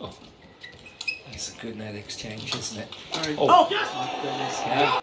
Oh, That's a good net exchange, isn't it? Very- Oh, Oh! my goodness, yeah.